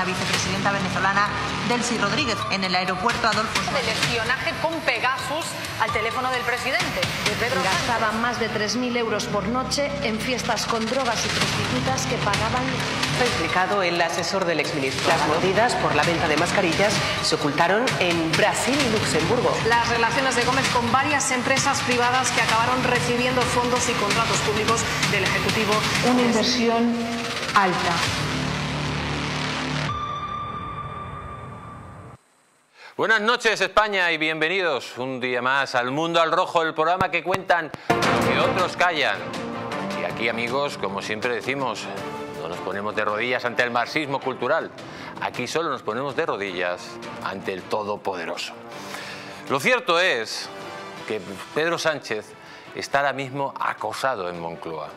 la vicepresidenta venezolana Delcy Rodríguez en el aeropuerto Adolfo Suárez. De espionaje con Pegasus al teléfono del presidente, de Pedro Gastaba más de 3.000 euros por noche en fiestas con drogas y prostitutas que pagaban... Ha explicado el asesor del exministro. Las medidas por la venta de mascarillas se ocultaron en Brasil y Luxemburgo. Las relaciones de Gómez con varias empresas privadas que acabaron recibiendo fondos y contratos públicos del Ejecutivo. Una inversión alta. Buenas noches España y bienvenidos un día más al Mundo al Rojo, el programa que cuentan que otros callan. Y aquí amigos, como siempre decimos, no nos ponemos de rodillas ante el marxismo cultural, aquí solo nos ponemos de rodillas ante el Todopoderoso. Lo cierto es que Pedro Sánchez está ahora mismo acosado en Moncloa.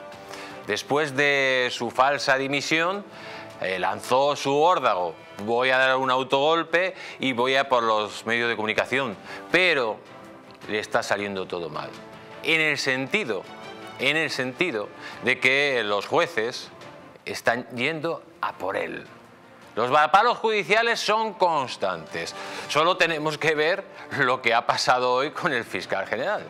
Después de su falsa dimisión, eh, lanzó su órdago. Voy a dar un autogolpe y voy a por los medios de comunicación. Pero le está saliendo todo mal. En el sentido, en el sentido de que los jueces están yendo a por él. Los palos judiciales son constantes. Solo tenemos que ver lo que ha pasado hoy con el fiscal general,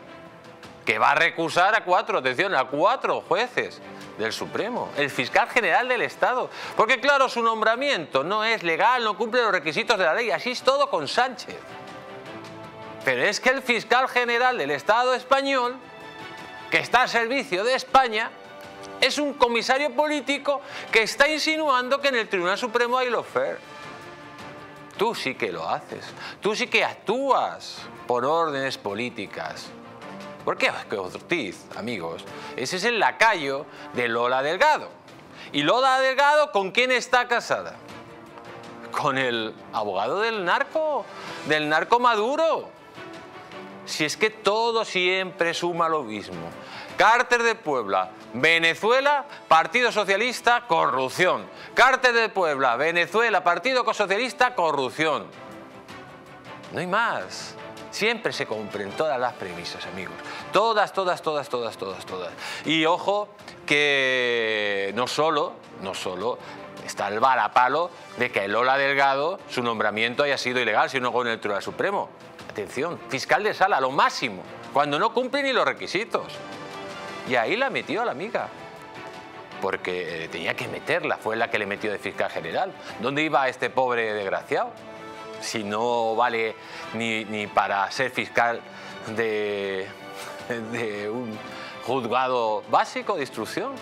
que va a recusar a cuatro, atención, a cuatro jueces del Supremo, el fiscal general del Estado. Porque claro, su nombramiento no es legal, no cumple los requisitos de la ley, así es todo con Sánchez. Pero es que el fiscal general del Estado español, que está al servicio de España, es un comisario político que está insinuando que en el Tribunal Supremo hay lo fair. Tú sí que lo haces, tú sí que actúas por órdenes políticas. ¿Por qué Ortiz, amigos? Ese es el lacayo de Lola Delgado. ¿Y Lola Delgado con quién está casada? Con el abogado del narco, del narco Maduro. Si es que todo siempre suma lo mismo. Cárter de Puebla, Venezuela, Partido Socialista, corrupción. Cárter de Puebla, Venezuela, Partido Socialista, corrupción. No hay más. Siempre se cumplen todas las premisas, amigos. Todas, todas, todas, todas, todas, todas. Y ojo que no solo, no solo está el varapalo de que Lola Delgado, su nombramiento haya sido ilegal, sino con el Tribunal Supremo. Atención, fiscal de sala, lo máximo, cuando no cumple ni los requisitos. Y ahí la metió a la amiga. Porque tenía que meterla, fue la que le metió de fiscal general. ¿Dónde iba este pobre desgraciado? Si no vale ni, ni para ser fiscal de, de un juzgado básico de instrucción.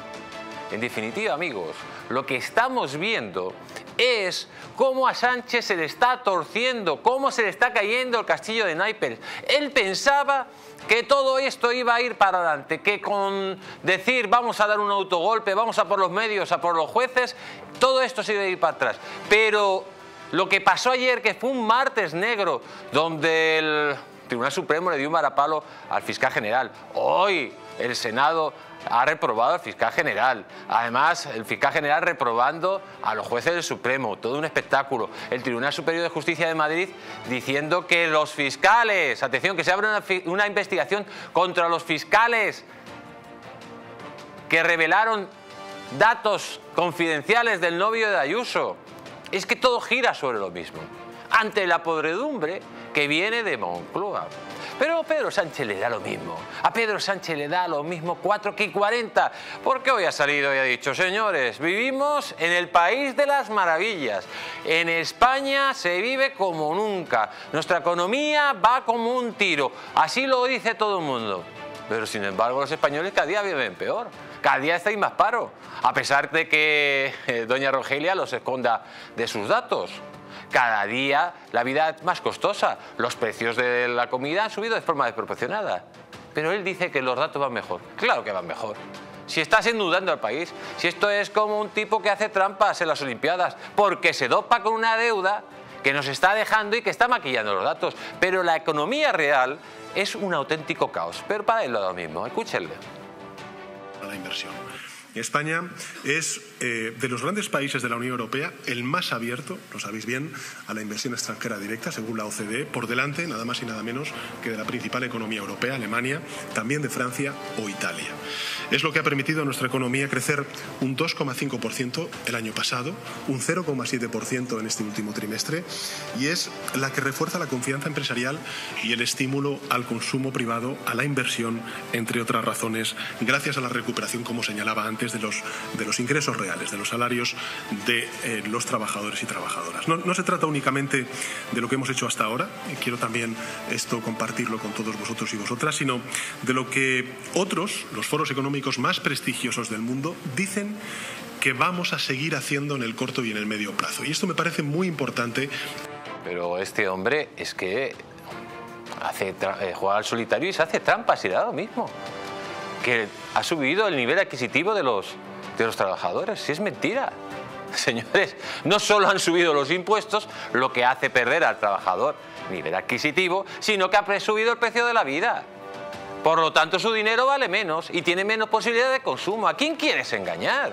En definitiva, amigos, lo que estamos viendo es cómo a Sánchez se le está torciendo, cómo se le está cayendo el castillo de naipes. Él pensaba que todo esto iba a ir para adelante, que con decir vamos a dar un autogolpe, vamos a por los medios, a por los jueces, todo esto se iba a ir para atrás. Pero lo que pasó ayer, que fue un martes negro, donde el Tribunal Supremo le dio un marapalo al fiscal general, hoy el Senado ha reprobado al fiscal general. Además, el fiscal general reprobando a los jueces del Supremo. Todo un espectáculo. El Tribunal Superior de Justicia de Madrid diciendo que los fiscales, atención, que se abre una, una investigación contra los fiscales que revelaron datos confidenciales del novio de Ayuso. Es que todo gira sobre lo mismo. Ante la podredumbre que viene de Moncloa. Pero a Pedro Sánchez le da lo mismo. A Pedro Sánchez le da lo mismo 4 que 40. Porque hoy ha salido y ha dicho, señores, vivimos en el país de las maravillas. En España se vive como nunca. Nuestra economía va como un tiro. Así lo dice todo el mundo. Pero sin embargo los españoles cada día viven peor. Cada día estáis más paro. A pesar de que eh, doña Rogelia los esconda de sus datos cada día la vida es más costosa. Los precios de la comida han subido de forma desproporcionada. Pero él dice que los datos van mejor. Claro que van mejor. Si estás endeudando al país, si esto es como un tipo que hace trampas en las Olimpiadas, porque se dopa con una deuda que nos está dejando y que está maquillando los datos. Pero la economía real es un auténtico caos. Pero para él lo mismo. Escúchenle. La inversión. España es eh, de los grandes países de la Unión Europea el más abierto, lo sabéis bien, a la inversión extranjera directa, según la OCDE, por delante, nada más y nada menos, que de la principal economía europea, Alemania, también de Francia o Italia. Es lo que ha permitido a nuestra economía crecer un 2,5% el año pasado, un 0,7% en este último trimestre, y es la que refuerza la confianza empresarial y el estímulo al consumo privado, a la inversión, entre otras razones, gracias a la recuperación, como señalaba antes, de los, de los ingresos reales, de los salarios de eh, los trabajadores y trabajadoras. No, se trata únicamente de lo que hemos hecho hasta ahora, quiero también esto compartirlo con todos vosotros y vosotras, sino de lo que otros, los foros económicos más prestigiosos del mundo, dicen que vamos a seguir haciendo en el corto y en el medio plazo. Y esto me parece muy importante. Pero este hombre es que hace eh, juega al solitario y se hace trampas y da lo mismo. Que ha subido el nivel adquisitivo de los, de los trabajadores. Si es mentira. Señores, no solo han subido los impuestos, lo que hace perder al trabajador nivel adquisitivo, sino que ha subido el precio de la vida. Por lo tanto, su dinero vale menos y tiene menos posibilidad de consumo. ¿A quién quieres engañar?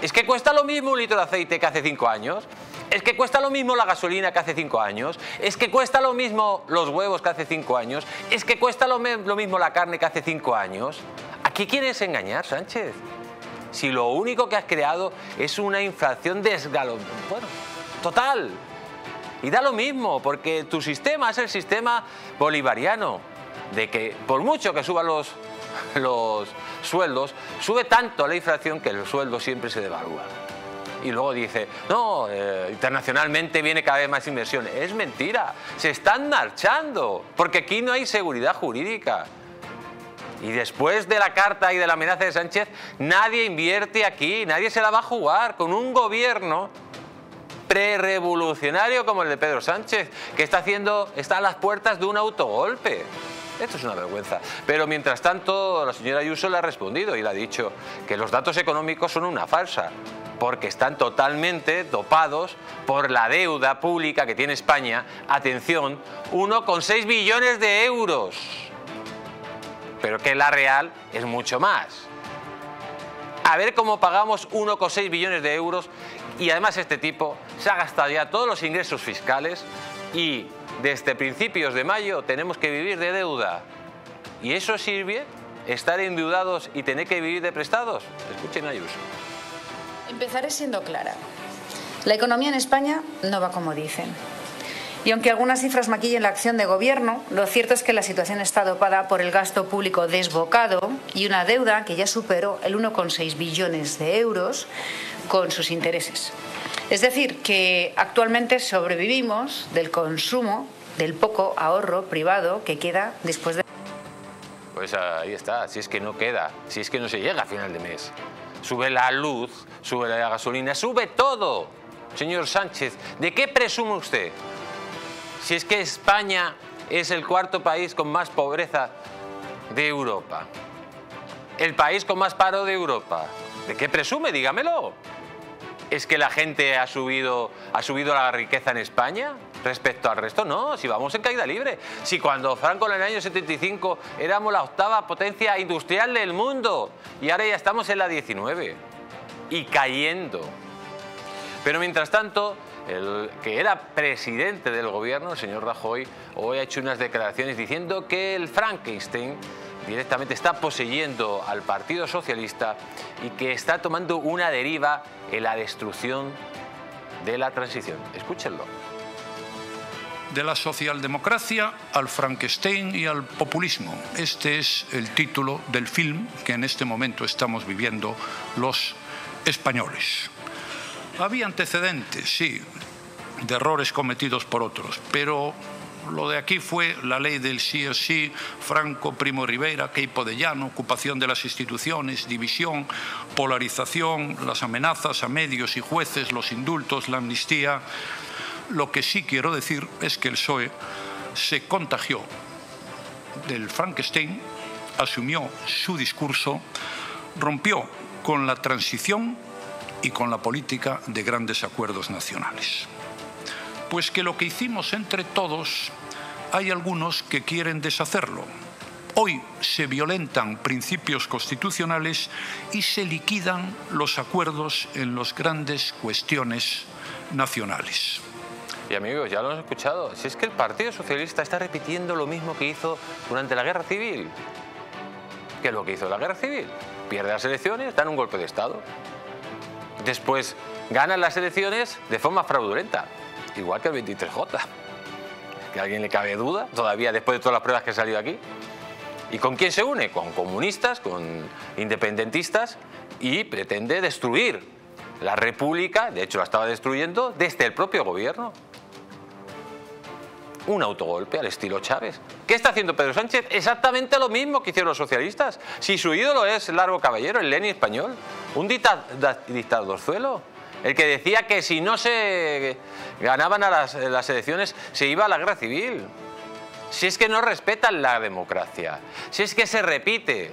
¿Es que cuesta lo mismo un litro de aceite que hace cinco años? ¿Es que cuesta lo mismo la gasolina que hace cinco años? ¿Es que cuesta lo mismo los huevos que hace cinco años? ¿Es que cuesta lo, mismo la carne que hace cinco años? ¿A qué quieres engañar, Sánchez? Si lo único que has creado es una inflación desgalo... Bueno, total. Y da lo mismo, porque tu sistema es el sistema bolivariano, de que por mucho que suban los, los sueldos, sube tanto la inflación que el sueldo siempre se devalúa. Y luego dice, no, eh, internacionalmente viene cada vez más inversión. Es mentira, se están marchando, porque aquí no hay seguridad jurídica. Y después de la carta y de la amenaza de Sánchez, nadie invierte aquí, nadie se la va a jugar con un gobierno pre-revolucionario como el de Pedro Sánchez, que está haciendo, está a las puertas de un autogolpe. Esto es una vergüenza. Pero mientras tanto, la señora Ayuso le ha respondido y le ha dicho que los datos económicos son una falsa, porque están totalmente dopados por la deuda pública que tiene España. Atención, 1,6 billones de euros. Pero que la real es mucho más. A ver cómo pagamos 1,6 billones de euros y además este tipo se ha gastado ya todos los ingresos fiscales y desde principios de mayo tenemos que vivir de deuda. ¿Y eso sirve? ¿Estar endeudados y tener que vivir de prestados? Escuchen a Ayuso. Empezaré siendo clara. La economía en España no va como dicen. Y aunque algunas cifras maquillen la acción de gobierno, lo cierto es que la situación está dopada por el gasto público desbocado y una deuda que ya superó el 1,6 billones de euros con sus intereses. Es decir, que actualmente sobrevivimos del consumo del poco ahorro privado que queda después de... Pues ahí está, si es que no queda, si es que no se llega a final de mes. Sube la luz, sube la gasolina, sube todo. Señor Sánchez, ¿de qué presume usted? Si es que España es el cuarto país con más pobreza de Europa. El país con más paro de Europa. ¿De qué presume? Dígamelo. ¿Es que la gente ha subido, ha subido la riqueza en España respecto al resto? No, si vamos en caída libre. Si cuando Franco en el año 75 éramos la octava potencia industrial del mundo y ahora ya estamos en la 19 y cayendo. Pero mientras tanto, el que era presidente del gobierno, el señor Rajoy, hoy ha hecho unas declaraciones diciendo que el Frankenstein directamente está poseyendo al Partido Socialista y que está tomando una deriva en la destrucción de la transición. Escúchenlo. De la socialdemocracia al Frankenstein y al populismo. Este es el título del film que en este momento estamos viviendo los españoles. Había antecedentes, sí, de errores cometidos por otros, pero lo de aquí fue la ley del sí o sí, Franco, Primo Rivera, Queipo de Llano, ocupación de las instituciones, división, polarización, las amenazas a medios y jueces, los indultos, la amnistía. Lo que sí quiero decir es que el PSOE se contagió del Frankenstein, asumió su discurso, rompió con la transición y con la política de grandes acuerdos nacionales. Pues que lo que hicimos entre todos, hay algunos que quieren deshacerlo. Hoy se violentan principios constitucionales y se liquidan los acuerdos en las grandes cuestiones nacionales. Y amigos, ya lo han escuchado, si es que el Partido Socialista está repitiendo lo mismo que hizo durante la Guerra Civil. que es lo que hizo la guerra civil. Pierde las elecciones, dan un golpe de Estado. Después ganan las elecciones de forma fraudulenta, igual que el 23J. Que a alguien le cabe duda, todavía después de todas las pruebas que han salido aquí. ¿Y con quién se une? Con comunistas, con independentistas y pretende destruir la República, de hecho la estaba destruyendo, desde el propio gobierno. Un autogolpe al estilo Chávez. ¿Qué está haciendo Pedro Sánchez? Exactamente lo mismo que hicieron los socialistas. Si su ídolo es Largo Caballero, el Lenin español, un dictadorzuelo, el que decía que si no se ganaban a las elecciones se iba a la guerra civil. Si es que no respetan la democracia, si es que se repite,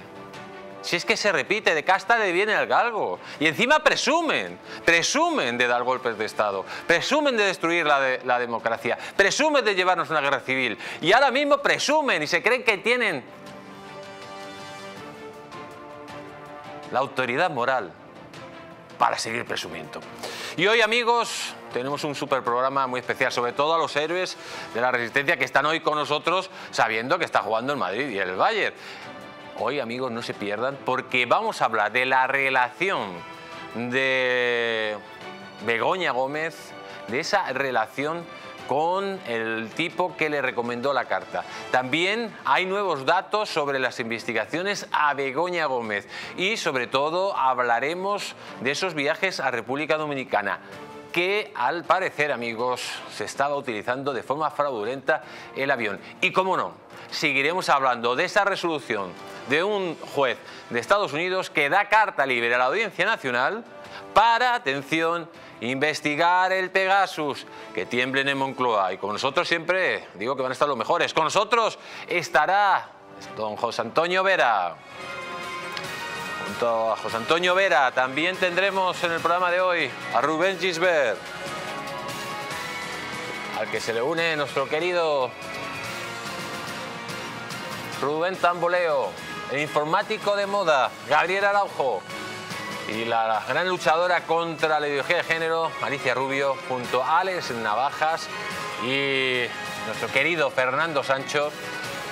si es que se repite, de casta le viene al galgo. Y encima presumen, presumen de dar golpes de Estado, presumen de destruir la, democracia, presumen de llevarnos una guerra civil. Y ahora mismo presumen y se creen que tienen la autoridad moral para seguir presumiendo. Y hoy, amigos, tenemos un super programa muy especial, sobre todo a los héroes de la resistencia que están hoy con nosotros, sabiendo que está jugando el Madrid y el Bayern. Hoy, amigos, no se pierdan, porque vamos a hablar de la relación de Begoña Gómez, de esa relación con el tipo que le recomendó la carta. También hay nuevos datos sobre las investigaciones a Begoña Gómez y sobre todo hablaremos de esos viajes a República Dominicana que al parecer, amigos, se estaba utilizando de forma fraudulenta el avión. Y cómo no, seguiremos hablando de esa resolución de un juez de Estados Unidos que da carta libre a la Audiencia Nacional para, atención, investigar el Pegasus, que tiemblen en Moncloa. Y con nosotros siempre digo que van a estar los mejores. Con nosotros estará don José Antonio Vera. Junto a José Antonio Vera también tendremos en el programa de hoy a Rubén Gisbert, al que se le une nuestro querido Rubén Tamboleo, el informático de moda, Gabriel Araujo y la gran luchadora contra la ideología de género, Alicia Rubio, junto a Alex Navajas y nuestro querido Fernando Sancho,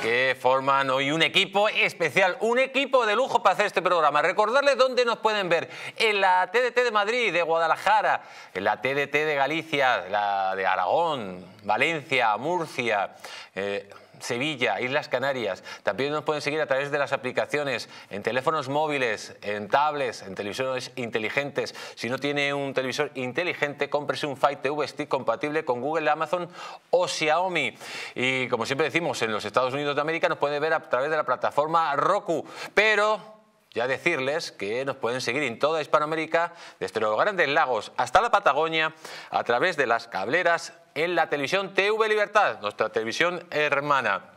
que forman hoy un equipo especial, un equipo de lujo para hacer este programa. Recordarles dónde nos pueden ver, en la TDT de Madrid, de Guadalajara, en la TDT de Galicia, la de Aragón, Valencia, Murcia. Eh, Sevilla, Islas Canarias. También nos pueden seguir a través de las aplicaciones en teléfonos móviles, en tablets, en televisores inteligentes. Si no tiene un televisor inteligente, cómprese un Fight TV Stick compatible con Google, Amazon o Xiaomi. Y como siempre decimos, en los Estados Unidos de América nos puede ver a través de la plataforma Roku. Pero ya decirles que nos pueden seguir en toda Hispanoamérica, desde los grandes lagos hasta la Patagonia, a través de las cableras en la televisión TV Libertad, nuestra televisión hermana.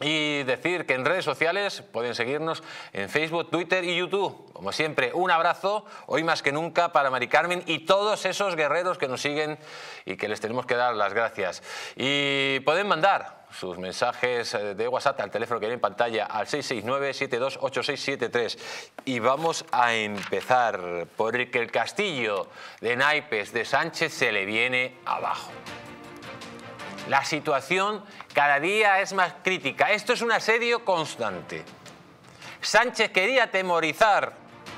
Y decir que en redes sociales pueden seguirnos en Facebook, Twitter y YouTube. Como siempre, un abrazo, hoy más que nunca, para Mari Carmen y todos esos guerreros que nos siguen y que les tenemos que dar las gracias. Y pueden mandar sus mensajes eh, de WhatsApp al teléfono que viene en pantalla al 669-728673. Y vamos a empezar por el que el castillo de naipes de Sánchez se le viene abajo. La situación cada día es más crítica. Esto es un asedio constante. Sánchez quería temorizar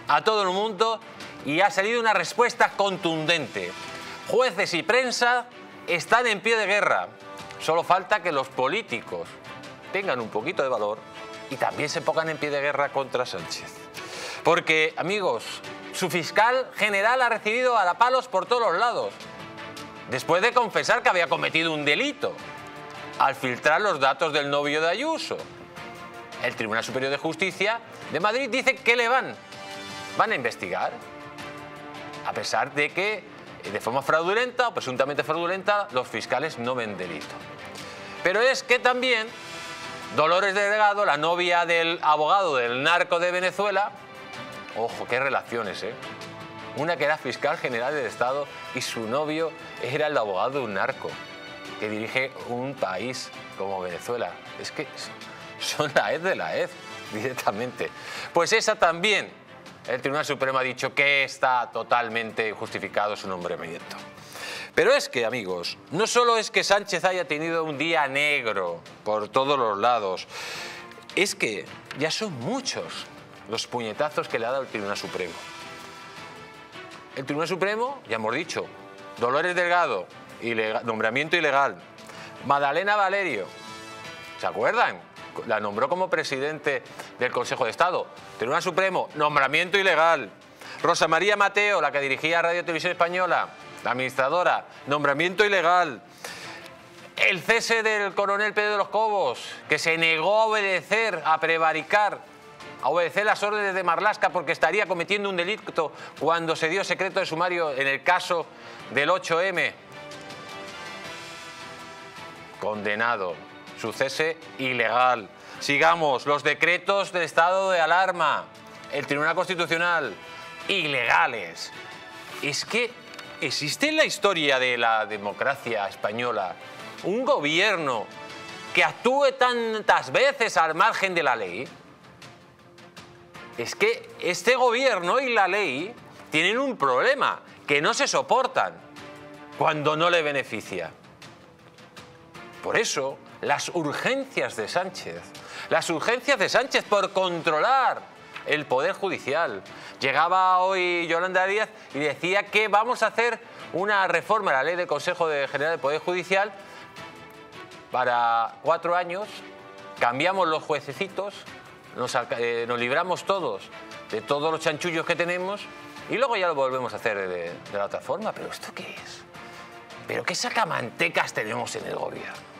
a todo el mundo y ha salido una respuesta contundente. Jueces y prensa están en pie de guerra. Solo falta que los políticos tengan un poquito de valor y también se pongan en pie de guerra contra Sánchez. Porque, amigos, su fiscal general ha recibido a palos por todos los lados después de confesar que había cometido un delito al filtrar los datos del novio de Ayuso. El Tribunal Superior de Justicia de Madrid dice que le van, van a investigar, a pesar de que de forma fraudulenta o presuntamente fraudulenta los fiscales no ven delito. Pero es que también Dolores Delgado, la novia del abogado del narco de Venezuela, ojo, qué relaciones, ¿eh? Una que era fiscal general del Estado y su novio era el abogado de un narco que dirige un país como Venezuela. Es que son la EZ de la EZ directamente. Pues esa también, el Tribunal Supremo ha dicho que está totalmente justificado su nombramiento. Pero es que, amigos, no solo es que Sánchez haya tenido un día negro por todos los lados, es que ya son muchos los puñetazos que le ha dado el Tribunal Supremo. El Tribunal Supremo, ya hemos dicho, Dolores Delgado, nombramiento ilegal. Madalena Valerio, ¿se acuerdan? La nombró como presidente del Consejo de Estado. Tribunal Supremo, nombramiento ilegal. Rosa María Mateo, la que dirigía Radio Televisión Española, la administradora, nombramiento ilegal. El cese del coronel Pedro de los Cobos, que se negó a obedecer, a prevaricar, a obedecer las órdenes de Marlasca porque estaría cometiendo un delito cuando se dio secreto de sumario en el caso del 8M. Condenado. Su cese ilegal. Sigamos, los decretos de estado de alarma, el Tribunal Constitucional, ilegales. Es que existe en la historia de la democracia española un gobierno que actúe tantas veces al margen de la ley, es que este gobierno y la ley tienen un problema, que no se soportan cuando no le beneficia. Por eso, las urgencias de Sánchez, las urgencias de Sánchez por controlar el Poder Judicial. Llegaba hoy Yolanda Díaz y decía que vamos a hacer una reforma a la ley del Consejo General del Poder Judicial para cuatro años, cambiamos los juececitos, eh, nos, libramos todos de todos los chanchullos que tenemos y luego ya lo volvemos a hacer de, de la otra forma. ¿Pero esto qué es? ¿Pero qué sacamantecas tenemos en el gobierno?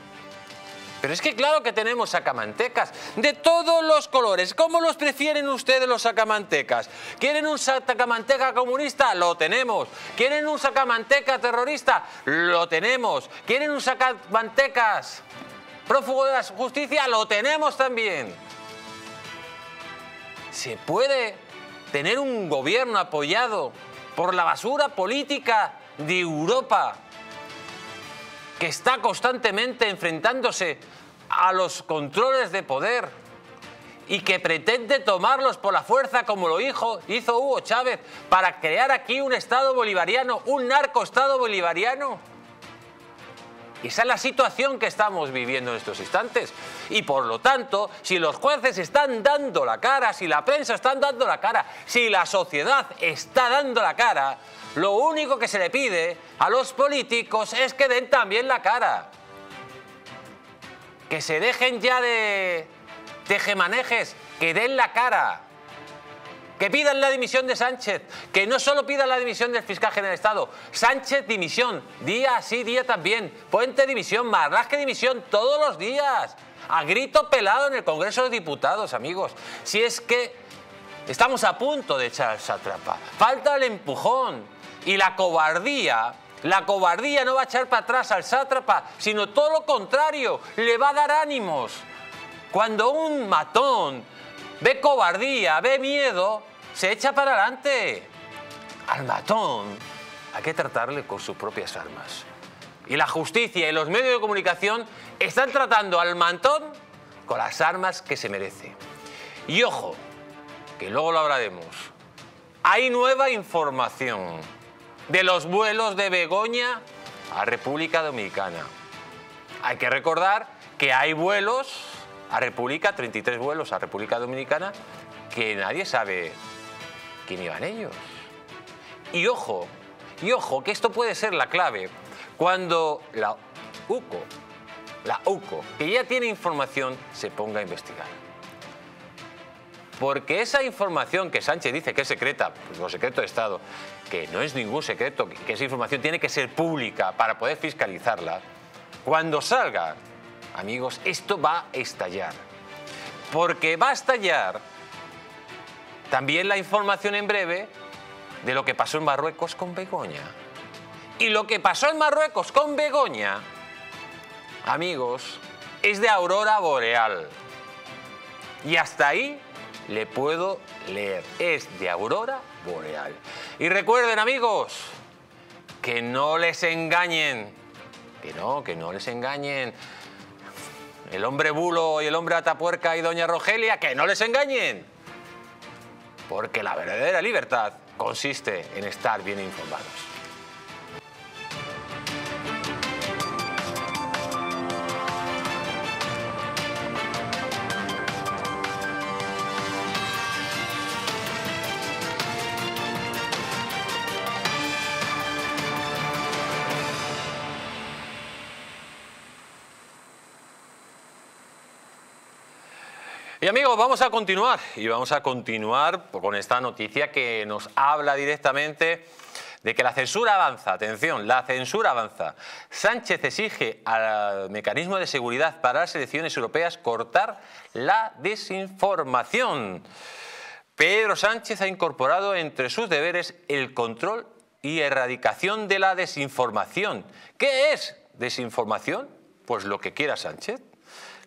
Pero es que claro que tenemos sacamantecas de todos los colores. ¿Cómo los prefieren ustedes los sacamantecas? ¿Quieren un sacamanteca comunista? Lo tenemos. ¿Quieren un sacamanteca terrorista? Lo tenemos. ¿Quieren un sacamantecas prófugo de la justicia? Lo tenemos también. ¿Se puede tener un gobierno apoyado por la basura política de Europa que está constantemente enfrentándose a los controles de poder y que pretende tomarlos por la fuerza como lo hizo, hizo Hugo Chávez para crear aquí un Estado bolivariano, un narcoestado bolivariano. Esa es la situación que estamos viviendo en estos instantes. Y por lo tanto, si los jueces están dando la cara, si la prensa está dando la cara, si la sociedad está dando la cara, lo único que se le pide a los políticos es que den también la cara. Que se dejen ya de tejemanejes, que den la cara. Que pidan la dimisión de Sánchez, que no solo pidan la dimisión del fiscal general de Estado, Sánchez dimisión, día sí, día también, Puente dimisión, Marlasque dimisión, todos los días, a grito pelado en el Congreso de Diputados, amigos. Si es que estamos a punto de echar esa trampa, falta el empujón y la cobardía. La cobardía no va a echar para atrás al sátrapa, sino todo lo contrario, le va a dar ánimos. Cuando un matón ve cobardía, ve miedo, se echa para adelante. Al matón hay que tratarle con sus propias armas. Y la justicia y los medios de comunicación están tratando al matón con las armas que se merece. Y ojo, que luego lo hablaremos, hay nueva información de los vuelos de Begoña a República Dominicana. Hay que recordar que hay vuelos a República, 33 vuelos a República Dominicana, que nadie sabe quién iban ellos. Y ojo, y ojo, que esto puede ser la clave cuando la UCO, la UCO, que ya tiene información, se ponga a investigar. Porque esa información que Sánchez dice que es secreta, pues lo secreto de Estado, que no es ningún secreto, que esa información tiene que ser pública para poder fiscalizarla, cuando salga amigos, esto va a estallar. Porque va a estallar también la información en breve de lo que pasó en Marruecos con Begoña. Y lo que pasó en Marruecos con Begoña, amigos, es de aurora boreal. Y hasta ahí le puedo leer. Es de aurora boreal. Y recuerden, amigos, que no les engañen. Que no, que no les engañen el hombre bulo y el hombre atapuerca y doña Rogelia, que no les engañen. Porque la verdadera libertad consiste en estar bien informados. Y amigos, vamos a continuar y vamos a continuar con esta noticia que nos habla directamente de que la censura avanza. Atención, la censura avanza. Sánchez exige al mecanismo de seguridad para las elecciones europeas cortar la desinformación. Pedro Sánchez ha incorporado entre sus deberes el control y erradicación de la desinformación. ¿Qué es desinformación? Pues lo que quiera Sánchez.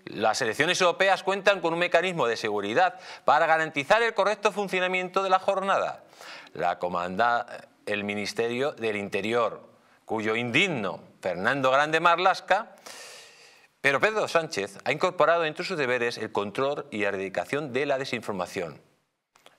Las elecciones europeas cuentan con un mecanismo de seguridad para garantizar el correcto funcionamiento de la jornada. La comanda el Ministerio del Interior, cuyo indigno Fernando Grande Marlasca, pero Pedro Sánchez ha incorporado entre sus deberes el control y erradicación de la desinformación.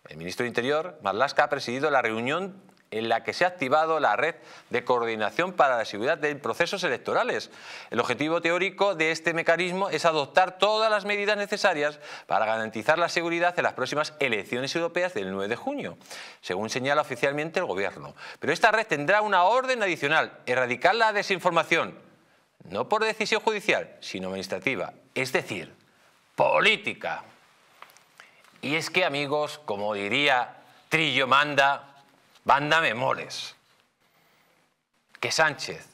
El ministro del Interior, Marlasca, ha presidido la reunión en la que se ha activado la red de coordinación para la seguridad de procesos electorales. El objetivo teórico de este mecanismo es adoptar todas las medidas necesarias para garantizar la seguridad en las próximas elecciones europeas del 9 de junio, según señala oficialmente el Gobierno. Pero esta red tendrá una orden adicional, erradicar la desinformación, no por decisión judicial, sino administrativa, es decir, política. Y es que, amigos, como diría Trillo Manda, Banda Memores, que Sánchez,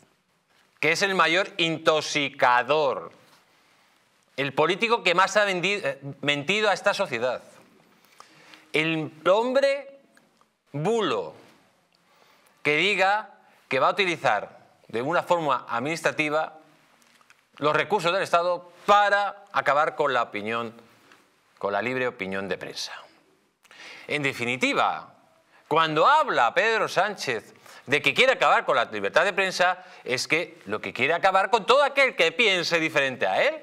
que es el mayor intoxicador, el político que más ha eh, mentido a esta sociedad, el hombre bulo que diga que va a utilizar de una forma administrativa los recursos del Estado para acabar con la opinión, con la libre opinión de prensa. En definitiva, cuando habla Pedro Sánchez de que quiere acabar con la libertad de prensa, es que lo que quiere acabar con todo aquel que piense diferente a él.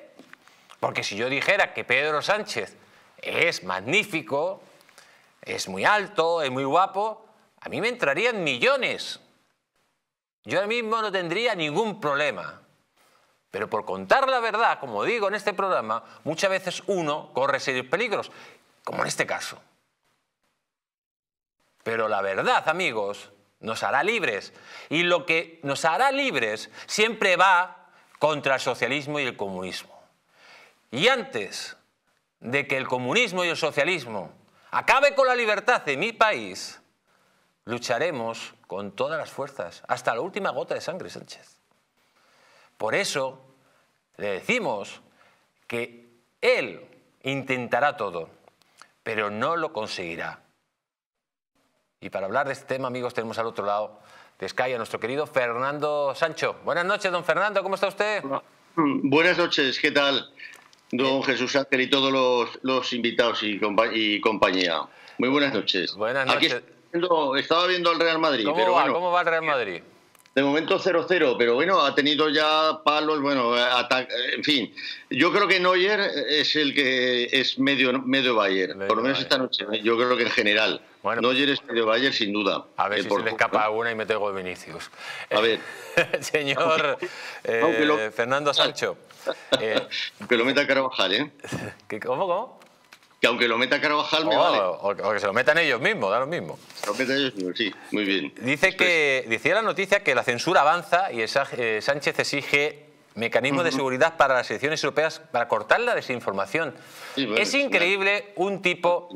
Porque si yo dijera que Pedro Sánchez es magnífico, es muy alto, es muy guapo, a mí me entrarían millones. Yo ahora mismo no tendría ningún problema. Pero por contar la verdad, como digo en este programa, muchas veces uno corre serios peligros, como en este caso. Pero la verdad, amigos, nos hará libres. Y lo que nos hará libres siempre va contra el socialismo y el comunismo. Y antes de que el comunismo y el socialismo acabe con la libertad de mi país, lucharemos con todas las fuerzas, hasta la última gota de sangre, Sánchez. Por eso le decimos que él intentará todo, pero no lo conseguirá. Y para hablar de este tema, amigos, tenemos al otro lado de Sky a nuestro querido Fernando Sancho. Buenas noches, don Fernando, ¿cómo está usted? Buenas noches, ¿qué tal? Don Jesús Ángel y todos los, invitados y, compañía. Muy buenas noches. Buenas noches. Aquí estaba viendo al Real Madrid. ¿Cómo, va, ¿Cómo va el Real Madrid? De momento 0-0, pero bueno, ha tenido ya palos, bueno, en fin. Yo creo que Neuer es el que es medio, medio Bayern, por lo menos esta noche. Yo creo que en general. Bueno, Neuer es medio Bayern sin duda. A ver eh, si se le escapa alguna y mete el Vinicius. A ver. Señor eh, Fernando Sancho. Eh, que lo meta Carvajal, ¿eh? ¿Cómo, cómo? Que aunque lo meta Carvajal me oh, vale. O, que se lo metan ellos mismos, da lo mismo. Lo metan ellos mismos, sí, muy bien. Dice que, decía la noticia que la censura avanza y eh, Sánchez exige mecanismos de seguridad para las elecciones europeas para cortar la desinformación. es increíble un tipo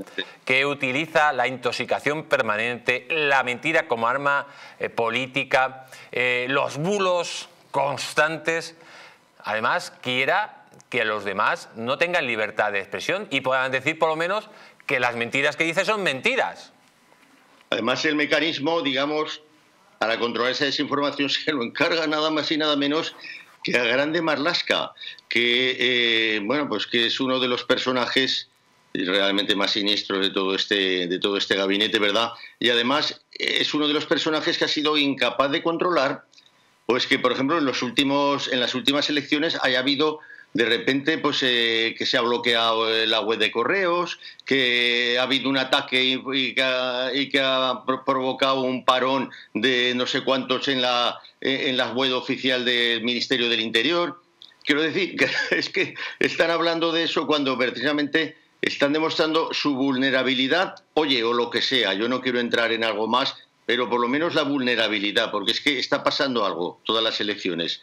que utiliza la intoxicación permanente, la mentira como arma eh, política, eh, los bulos constantes. Además, quiera que los demás no tengan libertad de expresión y puedan decir por lo menos que las mentiras que dice son mentiras. Además, el mecanismo, digamos, para controlar esa desinformación se lo encarga nada más y nada menos que a Grande Marlasca, que eh, bueno, pues que es uno de los personajes realmente más siniestros de todo este de todo este gabinete, ¿verdad? Y además es uno de los personajes que ha sido incapaz de controlar, pues que por ejemplo en los últimos en las últimas elecciones haya habido de repente pues eh, que se ha bloqueado la web de correos, que ha habido un ataque y, que, ha, provocado un parón de no sé cuántos en la, en la web oficial del Ministerio del Interior. Quiero decir, que es que están hablando de eso cuando precisamente están demostrando su vulnerabilidad, oye, o lo que sea, yo no quiero entrar en algo más, pero por lo menos la vulnerabilidad, porque es que está pasando algo, todas las elecciones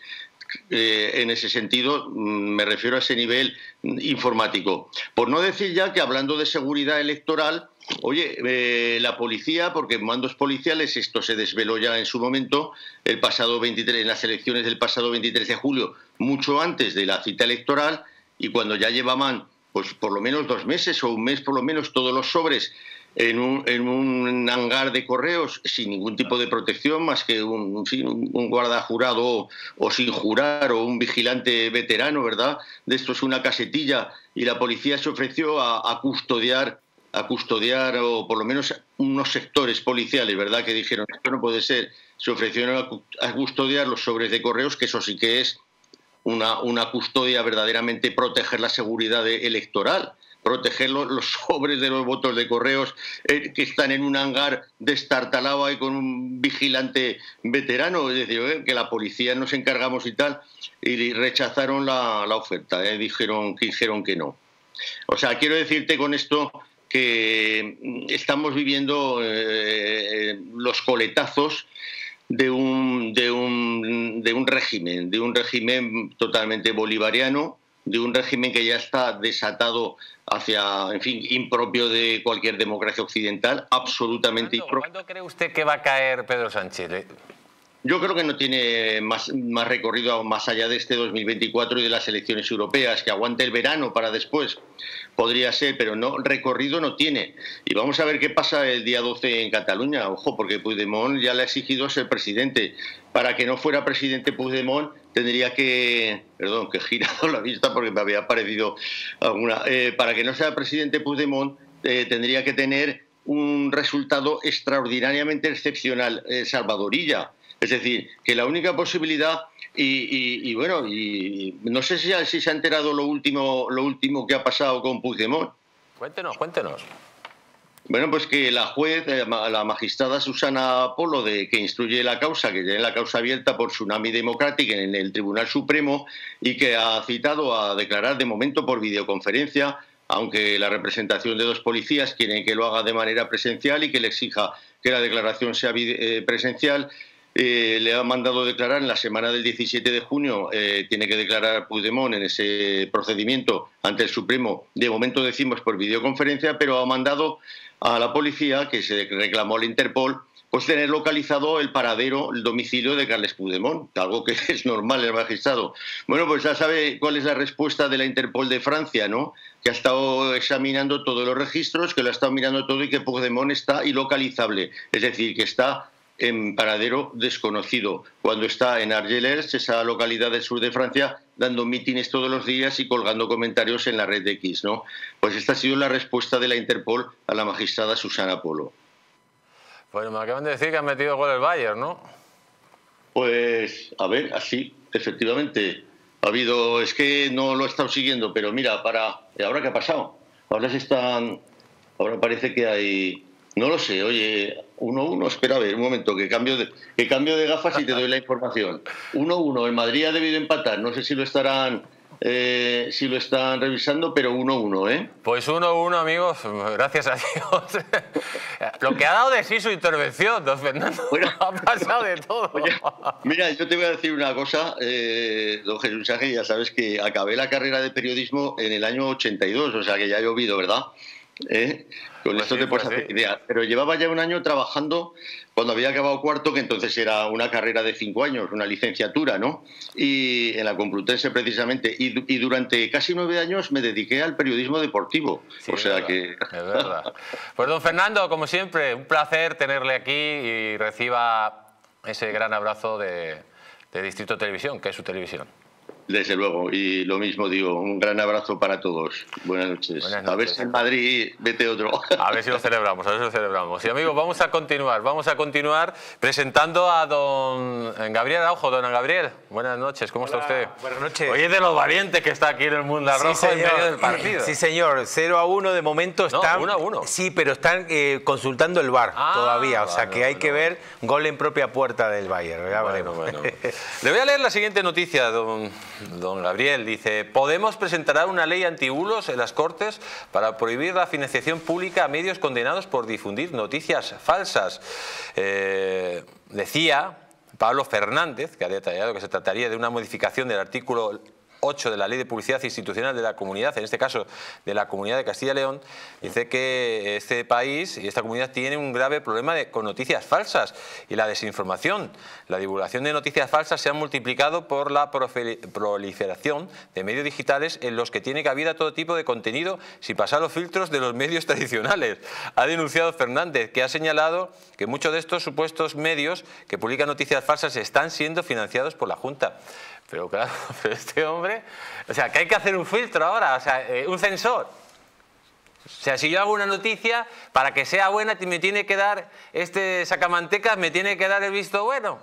eh, en ese sentido, mm, me refiero a ese nivel informático. Por no decir ya que hablando de seguridad electoral, Oye, eh, la policía, porque mandos policiales, esto se desveló ya en su momento, el pasado 23, en las elecciones del pasado 23 de julio, mucho antes de la cita electoral, y cuando ya llevaban, pues por lo menos dos meses o un mes por lo menos, todos los sobres en un, en un hangar de correos sin ningún tipo de protección, más que un, un guarda jurado o sin jurar o un vigilante veterano, ¿verdad? De esto es una casetilla y la policía se ofreció a custodiar a custodiar o por lo menos unos sectores policiales, ¿verdad? Que dijeron, esto no puede ser. Se ofrecieron a custodiar los sobres de correos, que eso sí que es una, una custodia verdaderamente proteger la seguridad electoral, proteger los, sobres de los votos de correos eh, que están en un hangar destartalado ahí con un vigilante veterano, es decir, eh, que la policía nos encargamos y tal, y rechazaron la, oferta, eh, dijeron, dijeron que no. O sea, quiero decirte con esto que estamos viviendo los coletazos de un, de, un, de un régimen, de un régimen totalmente bolivariano, de un régimen que ya está desatado hacia, en fin, impropio de cualquier democracia occidental, absolutamente impropio. ¿Cuándo cree usted que va a caer Pedro Sánchez? Yo creo que no tiene más, más recorrido más allá de este 2024 y de las elecciones europeas, que aguante el verano para después. Podría ser, pero no recorrido no tiene. Y vamos a ver qué pasa el día 12 en Cataluña. Ojo, porque Puigdemont ya le ha exigido ser presidente. Para que no fuera presidente Puigdemont tendría que, perdón, que he girado la vista porque me había parecido alguna. Eh, para que no sea presidente Puigdemont eh, tendría que tener un resultado extraordinariamente excepcional. Eh, Salvadorilla es decir, que la única posibilidad, y, bueno, y no sé si, si, se ha enterado lo último, lo último que ha pasado con Puigdemont. Cuéntenos, cuéntenos. Bueno, pues que la juez, eh, la magistrada Susana Polo, de, que instruye la causa, que tiene la causa abierta por Tsunami Democratic en el Tribunal Supremo y que ha citado a declarar de momento por videoconferencia, aunque la representación de dos policías quieren que lo haga de manera presencial y que le exija que la declaración sea eh, presencial, eh, le ha mandado declarar en la semana del 17 de junio, eh, tiene que declarar Puigdemont en ese procedimiento ante el Supremo, de momento decimos por videoconferencia, pero ha mandado a la policía, que se reclamó al Interpol, pues tener localizado el paradero, el domicilio de Carles Puigdemont, algo que es normal el magistrado. Bueno, pues ya sabe cuál es la respuesta de la Interpol de Francia, ¿no? Que ha estado examinando todos los registros, que lo ha estado mirando todo y que Puigdemont está ilocalizable, es decir, que está en paradero desconocido, cuando está en Argelers, esa localidad del sur de Francia, dando mítines todos los días y colgando comentarios en la red de X. ¿no? Pues esta ha sido la respuesta de la Interpol a la magistrada Susana Polo. Bueno, me acaban de decir que han metido gol el Bayern, ¿no? Pues, a ver, así, efectivamente. Ha habido, es que no lo he estado siguiendo, pero mira, para. ¿Ahora qué ha pasado? Ahora se están. Ahora parece que hay no lo sé, oye, 1-1, espera a ver, un momento, que cambio, de, que cambio de gafas y te doy la información. 1-1, el Madrid ha debido empatar, no sé si lo estarán eh, si lo están revisando, pero 1-1, ¿eh? Pues 1-1, amigos, gracias a Dios. Lo que ha dado de sí su intervención, don Fernando, ha pasado de todo. mira, yo te voy a decir una cosa, eh, don Jesús Ángel, ya sabes que acabé la carrera de periodismo en el año 82, o sea que ya he llovido, ¿verdad? ¿Eh? Con pues esto te puedes hacer idea. Pero llevaba ya un año trabajando cuando había acabado cuarto, que entonces era una carrera de cinco años, una licenciatura, ¿no? Y en la Complutense precisamente. Y, durante casi nueve años me dediqué al periodismo deportivo. o sea que. Es verdad. Pues don Fernando, como siempre, un placer tenerle aquí y reciba ese gran abrazo de, de Distrito Televisión, que es su televisión. Desde luego, y lo mismo digo, un gran abrazo para todos. Buenas noches. A ver si en Madrid vete otro. A ver si lo celebramos, a ver si lo celebramos. Y amigos, vamos a continuar, vamos a continuar presentando a don Gabriel Araujo. Don Gabriel, buenas noches, ¿cómo está usted? Buenas noches. Hoy es de los valientes que está aquí en el mundo rojo en medio del partido. Sí, señor, 0 a 1 de momento están... No, 1 a 1. Sí, pero están eh, consultando el bar ah, todavía, o sea que hay que ver gol en propia puerta del Bayern. bueno, bueno. Le voy a leer la siguiente noticia, don don Gabriel. Dice, Podemos presentará una ley antibulos en las Cortes para prohibir la financiación pública a medios condenados por difundir noticias falsas. Eh, decía Pablo Fernández, que ha detallado que se trataría de una modificación del artículo 8 de la Ley de Publicidad Institucional de la Comunidad, en este caso de la Comunidad de Castilla y León, dice que este país y esta comunidad tiene un grave problema de, con noticias falsas y la desinformación. La divulgación de noticias falsas se ha multiplicado por la proliferación de medios digitales en los que tiene cabida todo tipo de contenido sin pasar los filtros de los medios tradicionales. Ha denunciado Fernández, que ha señalado que muchos de estos supuestos medios que publican noticias falsas están siendo financiados por la Junta. Pero claro, pero este hombre, o sea, que hay que hacer un filtro ahora, o sea, eh, un sensor. O sea, si yo hago una noticia, para que sea buena, me tiene que dar este sacamantecas, me tiene que dar el visto bueno.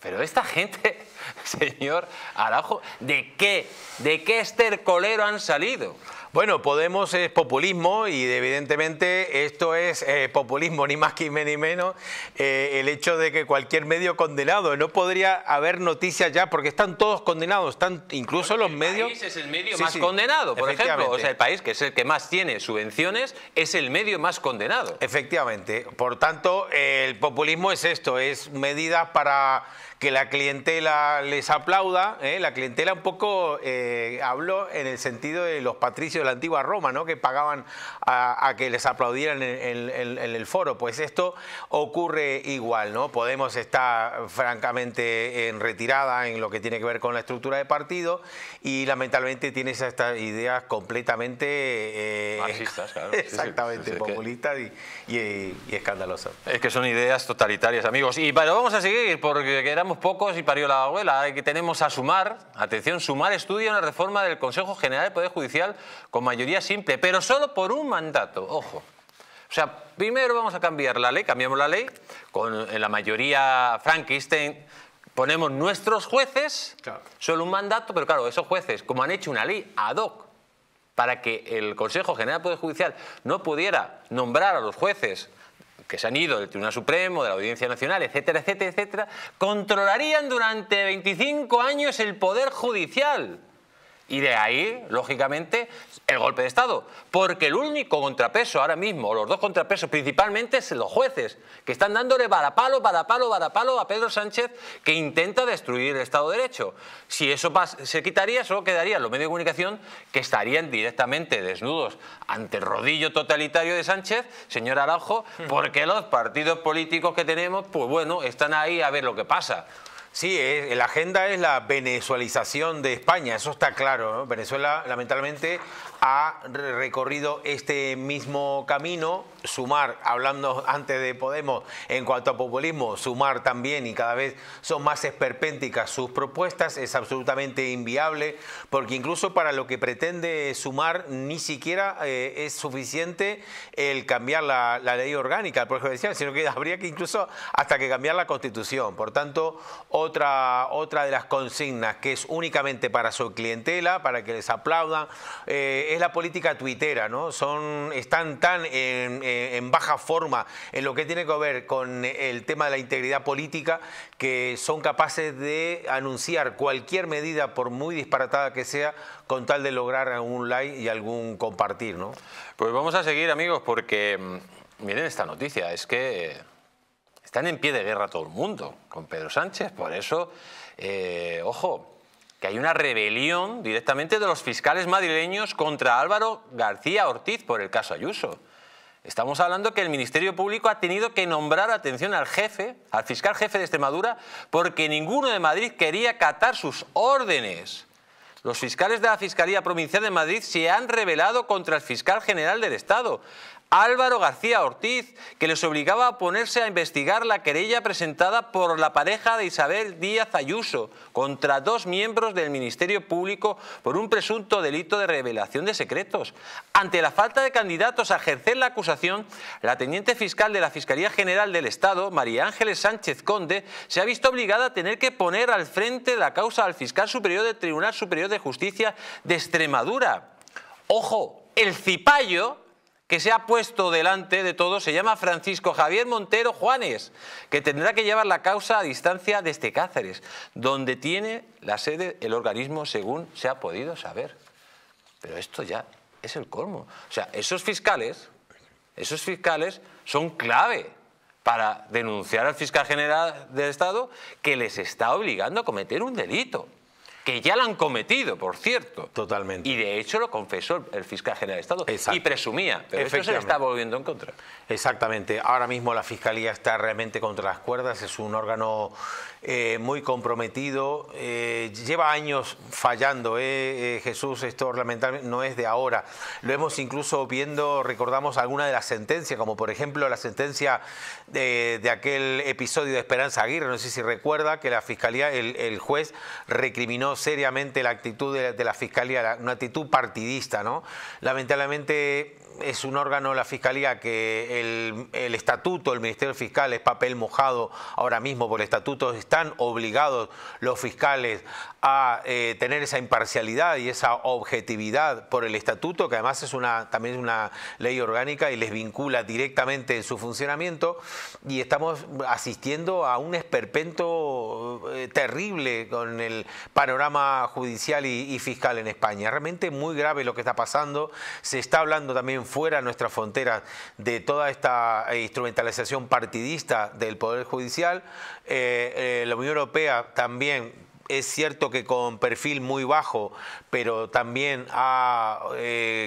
Pero esta gente, señor Araujo, ¿de qué? ¿De qué estercolero han salido? Bueno, Podemos es populismo y evidentemente esto es eh, populismo ni más ni menos eh, el hecho de que cualquier medio condenado, no podría haber noticias ya porque están todos condenados, están incluso los medios... El país es el medio más condenado, por ejemplo, o sea, el país que es el que más tiene subvenciones es el medio más condenado. Efectivamente, por tanto el populismo es esto, es medidas para que la clientela les aplauda, ¿eh? la clientela un poco eh, habló en el sentido de los patricios de la antigua Roma, ¿no? que pagaban a, que les aplaudieran en, el foro. Pues esto ocurre igual, ¿no? Podemos estar francamente en retirada en lo que tiene que ver con la estructura de partido y lamentablemente tienes estas ideas completamente... Eh, Marxistas, claro. Exactamente, populistas y, escandalosas. Es que son ideas totalitarias, amigos. Y pero vamos a seguir porque pocos y parió la abuela. Que tenemos a Sumar, atención, Sumar estudia una reforma del Consejo General del Poder Judicial con mayoría simple, pero solo por un mandato, ojo. O sea, primero vamos a cambiar la ley, cambiamos la ley, con la mayoría Frankenstein ponemos nuestros jueces, solo un mandato, pero claro, esos jueces, como han hecho una ley ad hoc para que el Consejo General del Poder Judicial no pudiera nombrar a los jueces que se han ido del Tribunal Supremo, de la Audiencia Nacional, etcétera, etcétera, etcétera, controlarían durante 25 años el Poder Judicial. Y de ahí, lógicamente, el golpe de Estado. Porque el único contrapeso ahora mismo, los dos contrapesos principalmente, son los jueces, que están dándole varapalo, varapalo, varapalo a Pedro Sánchez, que intenta destruir el Estado de Derecho. Si eso se quitaría, solo quedarían los medios de comunicación que estarían directamente desnudos ante el rodillo totalitario de Sánchez, señor Araujo, porque los partidos políticos que tenemos, pues bueno, están ahí a ver lo que pasa. Sí, la agenda es la venezualización de España, eso está claro. Venezuela, lamentablemente, ha recorrido este mismo camino. Sumar, hablando antes de Podemos, en cuanto a populismo, sumar también y cada vez son más esperpénticas sus propuestas, es absolutamente inviable, porque incluso para lo que pretende sumar, ni siquiera eh, es suficiente el cambiar la, ley orgánica del sino que habría que incluso hasta que cambiar la Constitución. Por tanto, otra, otra de las consignas que es únicamente para su clientela, para que les aplaudan, eh, es la política tuitera, ¿no? Son, están tan en, baja forma en lo que tiene que ver con el tema de la integridad política que son capaces de anunciar cualquier medida, por muy disparatada que sea, con tal de lograr algún like y algún compartir, ¿no? Pues vamos a seguir, amigos, porque mm, miren esta noticia, es que están en pie de guerra todo el mundo con Pedro Sánchez, por eso, eh, ojo, que hay una rebelión directamente de los fiscales madrileños contra Álvaro García Ortiz por el caso Ayuso. Estamos hablando que el Ministerio Público ha tenido que nombrar atención al jefe, al fiscal jefe de Extremadura, porque ninguno de Madrid quería acatar sus órdenes. Los fiscales de la Fiscalía Provincial de Madrid se han rebelado contra el fiscal general del Estado. Álvaro García Ortiz, que les obligaba a ponerse a investigar la querella presentada por la pareja de Isabel Díaz Ayuso contra dos miembros del Ministerio Público por un presunto delito de revelación de secretos. Ante la falta de candidatos a ejercer la acusación, la teniente fiscal de la Fiscalía General del Estado, María Ángeles Sánchez Conde, se ha visto obligada a tener que poner al frente la causa al fiscal superior del Tribunal Superior de Justicia de Extremadura. Ojo, el cipayo que se ha puesto delante de todo se llama Francisco Javier Montero Juanes, que tendrá que llevar la causa a distancia desde Cáceres, donde tiene la sede el organismo según se ha podido saber. Pero esto ya es el colmo. O sea, esos fiscales, esos fiscales son clave para denunciar al fiscal general del Estado que les está obligando a cometer un delito que ya lo han cometido, por cierto. Totalmente. Y de hecho lo confesó el fiscal general de Estado y presumía, pero esto se le está volviendo en contra. Exactamente. Ahora mismo la Fiscalía está realmente contra las cuerdas, es un órgano eh, muy comprometido, eh, lleva años fallando, eh, Jesús, esto lamentablemente no es de ahora. Lo hemos incluso viendo, recordamos alguna de las sentencias, como por ejemplo la sentencia de, aquel episodio de Esperanza Aguirre, no sé si recuerda que la Fiscalía, el, juez recriminó seriamente la actitud de, la Fiscalía, una actitud partidista, ¿no? Lamentablemente es un órgano, la Fiscalía, que el, estatuto, el Ministerio Fiscal es papel mojado ahora mismo por el estatuto, están obligados los fiscales a eh, tener esa imparcialidad y esa objetividad por el estatuto, que además es una, también una ley orgánica y les vincula directamente en su funcionamiento, y estamos asistiendo a un esperpento eh, terrible con el panorama judicial y, y fiscal en España. Realmente muy grave lo que está pasando, se está hablando también fuera de nuestras fronteras de toda esta eh, instrumentalización partidista del Poder Judicial. Eh, eh, la Unión Europea también es cierto que con perfil muy bajo, pero también ha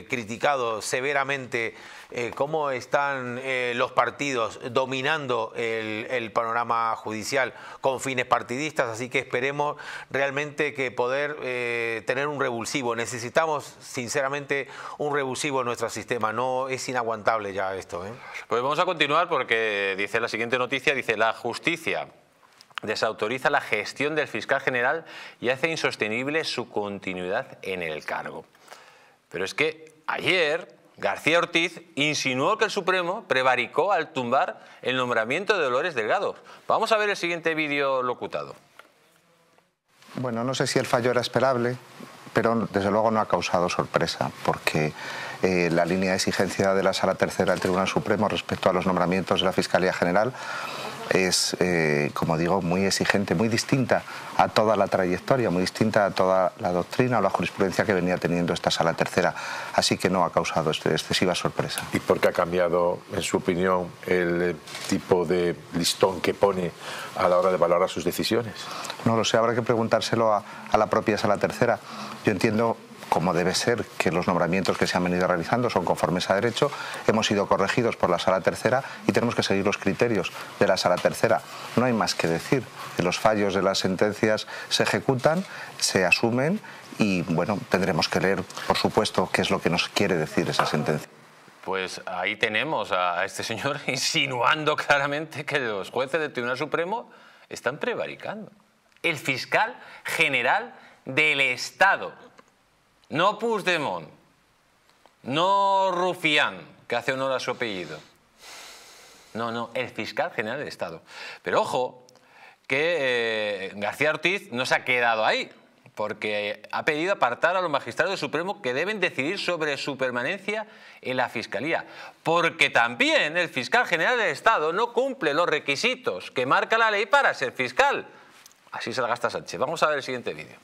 criticado severamente eh, cómo están eh, los partidos dominando el, panorama judicial con fines partidistas, así que esperemos realmente que poder eh, tener un revulsivo. Necesitamos sinceramente un revulsivo en nuestro sistema, no es inaguantable ya esto. Pues vamos a continuar porque dice la siguiente noticia, dice la justicia desautoriza la gestión del fiscal general y hace insostenible su continuidad en el cargo. Pero es que ayer García Ortiz insinuó que el Supremo prevaricó al tumbar el nombramiento de Dolores Delgado. Vamos a ver el siguiente vídeo locutado. Bueno, no sé si el fallo era esperable, pero desde luego no ha causado sorpresa, porque eh, la línea de exigencia de la Sala Tercera del Tribunal Supremo respecto a los nombramientos de la Fiscalía General es, eh, como digo, muy exigente, muy distinta a toda la trayectoria, muy distinta a toda la doctrina o la jurisprudencia que venía teniendo esta sala tercera. Así que no ha causado este, excesiva sorpresa. ¿Y por qué ha cambiado, en su opinión, el tipo de listón que pone a la hora de valorar sus decisiones? No lo sé, habrá que preguntárselo a, a la propia sala tercera. Yo entiendo como debe ser que los nombramientos que se han venido realizando son conformes a derecho, hemos sido corregidos por la Sala Tercera y tenemos que seguir los criterios de la Sala Tercera. No hay más que decir. Los fallos de las sentencias se ejecutan, se asumen y bueno, tendremos que leer, por supuesto, qué es lo que nos quiere decir esa sentencia. Pues ahí tenemos a este señor insinuando claramente que los jueces del Tribunal Supremo están prevaricando. El fiscal general del Estado no Puigdemont, no Rufián, que hace honor a su apellido. No, no, el fiscal general del Estado. Pero ojo, que eh, García Ortiz no se ha quedado ahí, porque ha pedido apartar a los magistrados del Supremo que deben decidir sobre su permanencia en la Fiscalía, porque también el fiscal general del Estado no cumple los requisitos que marca la ley para ser fiscal. Así se la gasta Sánchez. Vamos a ver el siguiente vídeo.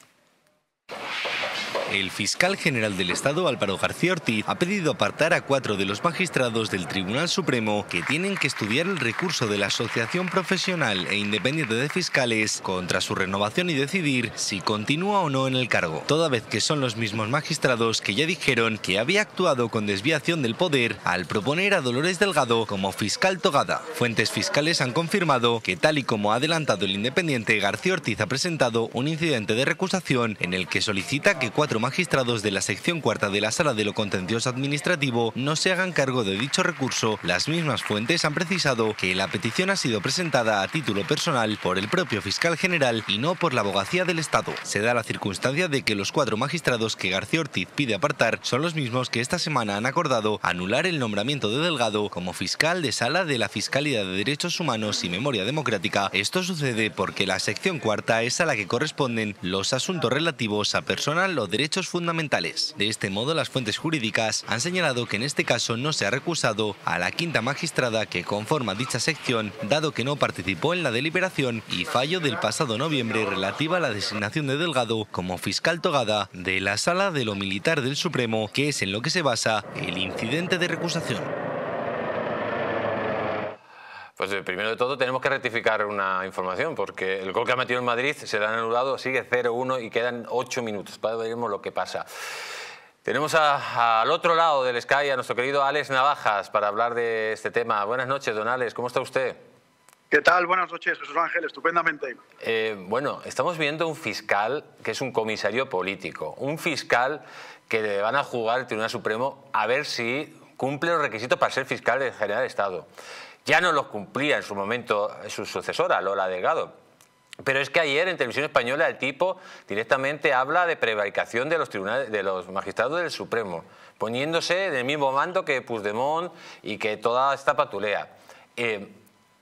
El fiscal general del Estado, Álvaro García Ortiz, ha pedido apartar a cuatro de los magistrados del Tribunal Supremo que tienen que estudiar el recurso de la Asociación Profesional e Independiente de Fiscales contra su renovación y decidir si continúa o no en el cargo, toda vez que son los mismos magistrados que ya dijeron que había actuado con desviación del poder al proponer a Dolores Delgado como fiscal togada. Fuentes fiscales han confirmado que, tal y como ha adelantado el Independiente, García Ortiz ha presentado un incidente de recusación en el que solicita que cuatro magistrados de la sección cuarta de la Sala de lo Contencioso Administrativo no se hagan cargo de dicho recurso, las mismas fuentes han precisado que la petición ha sido presentada a título personal por el propio fiscal general y no por la abogacía del Estado. Se da la circunstancia de que los cuatro magistrados que García Ortiz pide apartar son los mismos que esta semana han acordado anular el nombramiento de Delgado como fiscal de sala de la Fiscalía de Derechos Humanos y Memoria Democrática. Esto sucede porque la sección cuarta es a la que corresponden los asuntos relativos a personal o derechos fundamentales. De este modo, las fuentes jurídicas han señalado que en este caso no se ha recusado a la quinta magistrada que conforma dicha sección, dado que no participó en la deliberación y fallo del pasado noviembre relativa a la designación de Delgado como fiscal togada de la Sala de lo Militar del Supremo, que es en lo que se basa el incidente de recusación. Pues eh, primero de todo tenemos que rectificar una información, porque el gol que ha metido en Madrid se le han anulado, sigue 0-1 y quedan 8 minutos. Para veremos lo que pasa. Tenemos a- al otro lado del Sky a nuestro querido Alex Navajas para hablar de este tema. Buenas noches, don Alex, ¿cómo está usted? ¿Qué tal? Buenas noches, Jesús Ángel, estupendamente. Eh, bueno, estamos viendo un fiscal que es un comisario político, un fiscal que le van a jugar el Tribunal Supremo a ver si cumple los requisitos para ser fiscal de General de Estado. Ya no los cumplía en su momento su sucesora, Lola Delgado. Pero es que ayer en televisión española el tipo directamente habla de prevaricación de los tribunales, de los magistrados del Supremo, poniéndose en el mismo mando que Puigdemont y que toda esta patulea. Eh,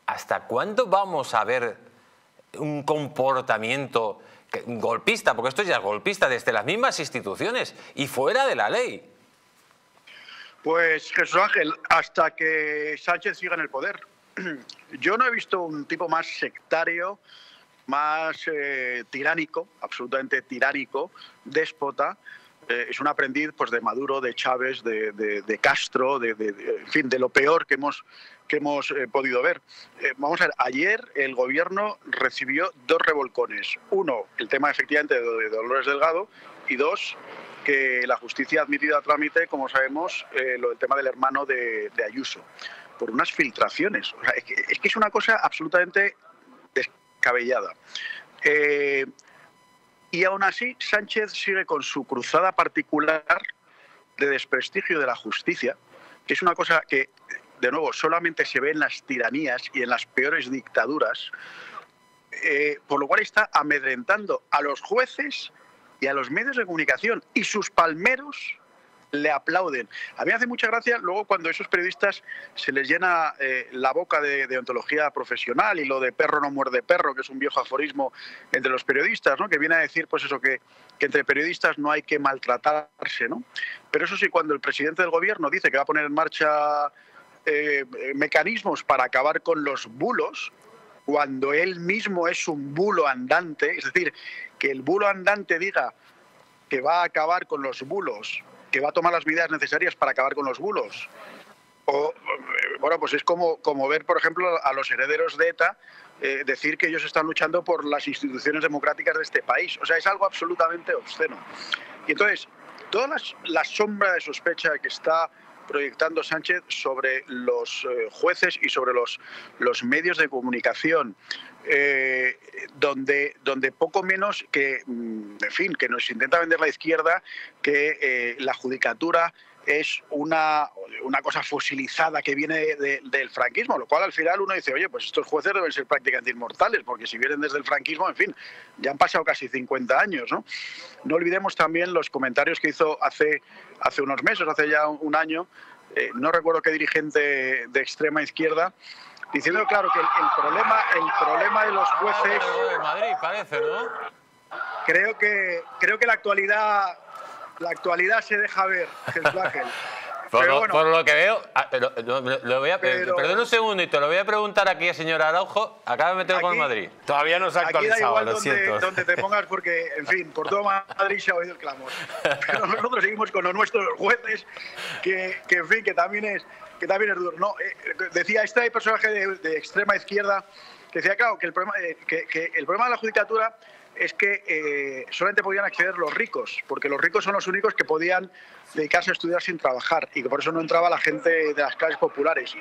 ¿Hasta cuándo vamos a ver un comportamiento golpista? Porque esto ya es golpista desde las mismas instituciones y fuera de la ley. Pues Jesús Ángel, hasta que Sánchez siga en el poder. Yo no he visto un tipo más sectario, más eh, tiránico, absolutamente tiránico, déspota. Eh, es un aprendiz pues, de Maduro, de Chávez, de, Castro, de, en fin, de lo peor que hemos, que hemos eh, podido ver. Vamos a ver, ayer el gobierno recibió dos revolcones. Uno, el tema efectivamente de Dolores Delgado, y dos, que la justicia ha admitido a trámite, como sabemos, eh, lo del tema del hermano de, de Ayuso, por unas filtraciones. O sea, es, que, es que es una cosa absolutamente descabellada. Eh, y aún así, Sánchez sigue con su cruzada particular de desprestigio de la justicia, que es una cosa que, de nuevo, solamente se ve en las tiranías y en las peores dictaduras, eh, por lo cual está amedrentando a los jueces y a los medios de comunicación y sus palmeros le aplauden. A mí me hace mucha gracia luego cuando a esos periodistas se les llena eh, la boca de, de ontología profesional y lo de perro no muerde perro, que es un viejo aforismo entre los periodistas, ¿no? que viene a decir pues eso que, entre periodistas no hay que maltratarse. ¿no? Pero eso sí, cuando el presidente del gobierno dice que va a poner en marcha eh, mecanismos para acabar con los bulos, cuando él mismo es un bulo andante, es decir, que el bulo andante diga que va a acabar con los bulos, que va a tomar las medidas necesarias para acabar con los bulos. O, bueno, pues es como, como ver, por ejemplo, a los herederos de ETA eh, decir que ellos están luchando por las instituciones democráticas de este país. O sea, es algo absolutamente obsceno. Y entonces, toda las- la sombra de sospecha que está proyectando Sánchez sobre los eh, jueces y sobre los, los medios de comunicación, eh, donde, donde poco menos que, mm, en fin, que nos intenta vender la izquierda, que eh, la judicatura es una, una cosa fosilizada que viene de- del franquismo, lo cual al final uno dice, oye, pues estos jueces deben ser prácticamente inmortales, porque si vienen desde el franquismo, en fin, ya han pasado casi 50 años, ¿no? No olvidemos también los comentarios que hizo hace, hace unos meses, hace ya un año, eh, no recuerdo qué dirigente de extrema izquierda, diciendo claro que el, el problema el problema de los jueces de Madrid parece, ¿no? creo que creo que la actualidad la actualidad se deja ver. Por, Pero lo, bueno. por lo que veo, ah, pero, lo- lo voy a, Pero- perdón un segundito, lo voy a preguntar aquí al señor Araujo. Acaba de meter con el Madrid. Todavía no se ha Aquí da actualizado, igual lo donde, siento. donde te pongas porque, en fin, por todo Madrid se ha oído el clamor. Pero nosotros seguimos con los jueces, que, que, en fin, que también es, que también es duro. No, eh, decía este personaje de, de extrema izquierda que decía, claro, que el problema, eh, que, que el problema de la judicatura es que eh, solamente podían acceder los ricos, porque los ricos son los únicos que podían dedicarse a estudiar sin trabajar y que por eso no entraba la gente de las clases populares.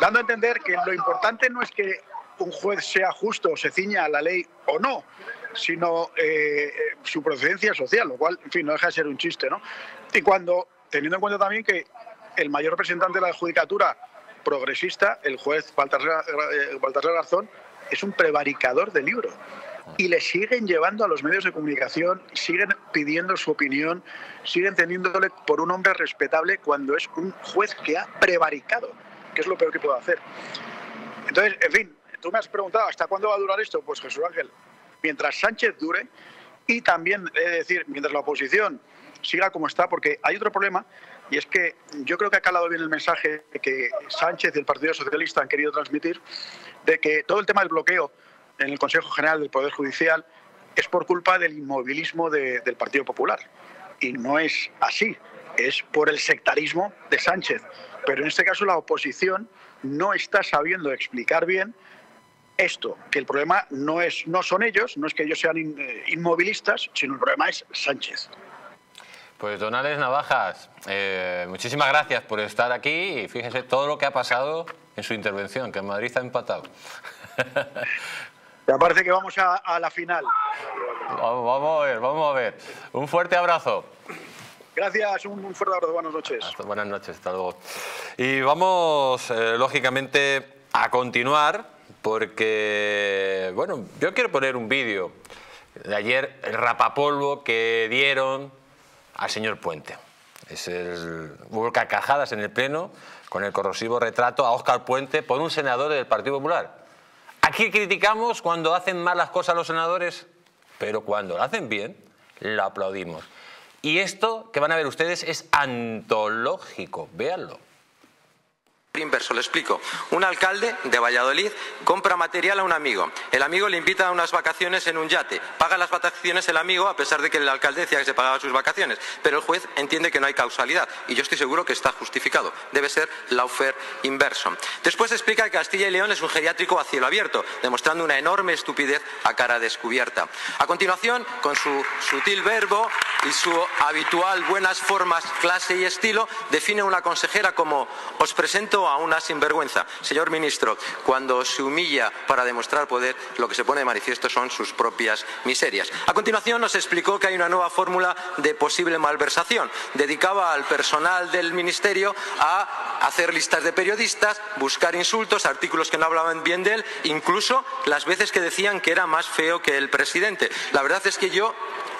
Dando a entender que lo importante no es que un juez sea justo o se ciña a la ley o no, sino eh, su procedencia social, lo cual, en fin, no deja de ser un chiste, ¿no? Y cuando, teniendo en cuenta también que el mayor representante de la judicatura progresista, el juez Baltasar, eh, Garzón, es un prevaricador de libro. Y le siguen llevando a los medios de comunicación, siguen pidiendo su opinión, siguen teniéndole por un hombre respetable cuando es un juez que ha prevaricado, que es lo peor que puede hacer. Entonces, en fin, tú me has preguntado, ¿hasta cuándo va a durar esto? Pues Jesús Ángel, mientras Sánchez dure y también, he de decir, mientras la oposición siga como está, porque hay otro problema, y es que yo creo que ha calado bien el mensaje que Sánchez y el Partido Socialista han querido transmitir, de que todo el tema del bloqueo en el Consejo General del Poder Judicial es por culpa del inmovilismo de- del Partido Popular. Y no es así. es por el sectarismo de Sánchez. Pero en este caso la oposición no está sabiendo explicar bien esto, que el problema no, es, no son ellos, no es que ellos sean eh, inmovilistas, sino el problema es Sánchez. Pues don Alex Navajas, eh, muchísimas gracias por estar aquí y fíjese todo lo que ha pasado en su intervención, que Madrid ha empatado. Me parece que vamos a, la final. Vamos, a ver, vamos a ver. Un fuerte abrazo. Gracias, un, fuerte abrazo, buenas noches. buenas noches, hasta luego. Y vamos, eh, lógicamente, a continuar, porque, bueno, yo quiero poner un vídeo de ayer, el rapapolvo que dieron al señor Puente. Es el, hubo cajadas en el Pleno con el corrosivo retrato a Óscar Puente por un senador del Partido Popular. Aquí criticamos cuando hacen mal las cosas los senadores, pero cuando lo hacen bien, lo aplaudimos. Y esto que van a ver ustedes es antológico, véanlo inverso, le explico. Un alcalde de Valladolid compra material a un amigo. El amigo le invita a unas vacaciones en un yate. Paga las vacaciones el amigo a pesar de que el alcalde decía que se pagaba sus vacaciones. Pero el juez entiende que no hay causalidad y yo estoy seguro que está justificado. Debe ser lawfare inverso. Después explica que Castilla y León es un geriátrico a cielo abierto, demostrando una enorme estupidez a cara descubierta. A continuación, con su sutil verbo y su habitual buenas formas, clase y estilo, define una consejera como os presento a una sinvergüenza. Señor ministro, cuando se humilla para demostrar poder, lo que se pone de manifiesto son sus propias miserias. A continuación nos explicó que hay una nueva fórmula de posible malversación. Dedicaba al personal del ministerio a hacer listas de periodistas, buscar insultos, artículos que no hablaban bien de él, incluso las veces que decían que era más feo que el presidente. La verdad es que yo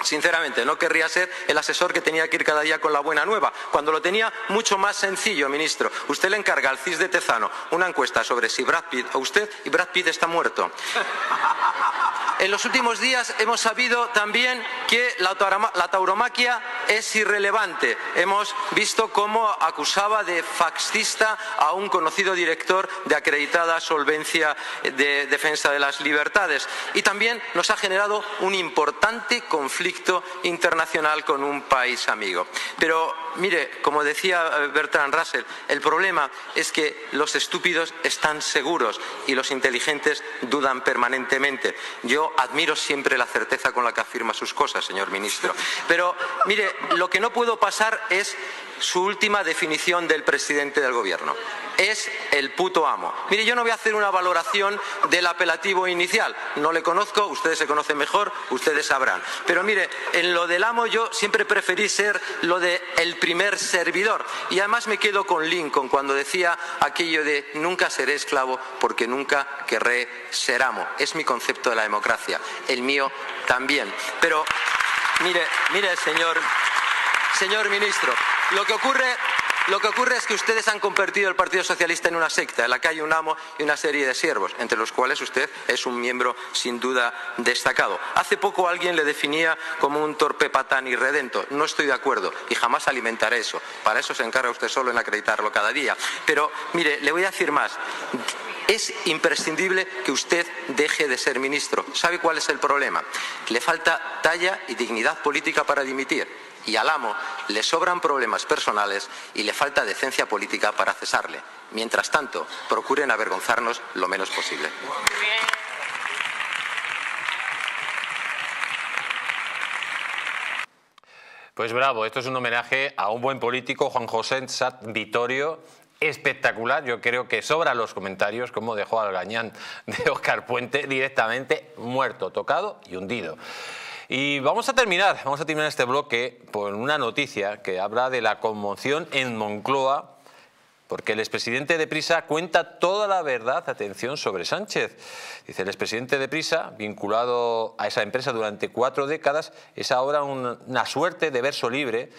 Sinceramente, no querría ser el asesor que tenía que ir cada día con la buena nueva, cuando lo tenía mucho más sencillo, ministro. Usted le encarga al CIS de Tezano una encuesta sobre si Brad Pitt o usted y Brad Pitt está muerto. En los últimos días hemos sabido también que la, tauromaquia es irrelevante. Hemos visto cómo acusaba de fascista a un conocido director de acreditada solvencia de defensa de las libertades. Y también nos ha generado un importante conflicto internacional con un país amigo. Pero mire, como decía Bertrand Russell, el problema es que los estúpidos están seguros y los inteligentes dudan permanentemente. Yo admiro siempre la certeza con la que afirma sus cosas, señor ministro. Pero, mire, lo que no puedo pasar es su última definición del presidente del Gobierno. Es el puto amo. Mire, yo no voy a hacer una valoración del apelativo inicial. No le conozco, ustedes se conocen mejor, ustedes sabrán. Pero mire, en lo del amo yo siempre preferí ser lo de el primer servidor. Y además me quedo con Lincoln cuando decía aquello de nunca seré esclavo porque nunca querré ser amo. Es mi concepto de la democracia. El mío también. Pero mire, mire, señor, señor ministro, lo que ocurre lo que ocurre es que ustedes han convertido el Partido Socialista en una secta, en la que hay un amo y una serie de siervos, entre los cuales usted es un miembro sin duda destacado. Hace poco alguien le definía como un torpe patán y redento. No estoy de acuerdo y jamás alimentaré eso. Para eso se encarga usted solo en acreditarlo cada día. Pero, mire, le voy a decir más. Es imprescindible que usted deje de ser ministro. ¿Sabe cuál es el problema? Le falta talla y dignidad política para dimitir y al amo le sobran problemas personales y le falta decencia política para cesarle. Mientras tanto, procuren avergonzarnos lo menos posible. Pues bravo, esto es un homenaje a un buen político, Juan José Sat Vitorio, espectacular. Yo creo que sobran los comentarios, como dejó al gañán de Oscar Puente directamente muerto, tocado y hundido. Y vamos a terminar, vamos a terminar este bloque por una noticia que habla de la conmoción en Moncloa porque el expresidente de Prisa cuenta toda la verdad, atención, sobre Sánchez. Dice, el expresidente de Prisa, vinculado a esa empresa durante cuatro décadas, es ahora una suerte de verso libre